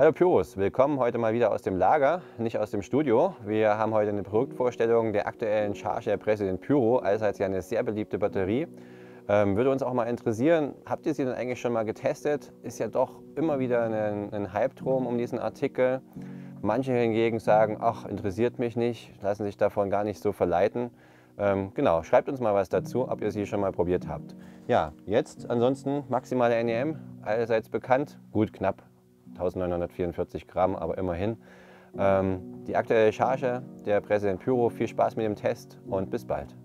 Hallo Pyros, willkommen heute mal wieder aus dem Lager, nicht aus dem Studio. Wir haben heute eine Produktvorstellung der aktuellen Charge der Präsident Pyro, allseits ja eine sehr beliebte Batterie. Ähm, würde uns auch mal interessieren, habt ihr sie denn eigentlich schon mal getestet? Ist ja doch immer wieder ein, ein Hype drum um diesen Artikel. Manche hingegen sagen, ach, interessiert mich nicht, lassen sich davon gar nicht so verleiten. Ähm, genau, schreibt uns mal was dazu, ob ihr sie schon mal probiert habt. Ja, jetzt ansonsten maximale NEM, allseits bekannt, gut knapp 1944 Gramm, aber immerhin. Ähm, die aktuelle Charge der Präsident Pyro, viel Spaß mit dem Test und bis bald.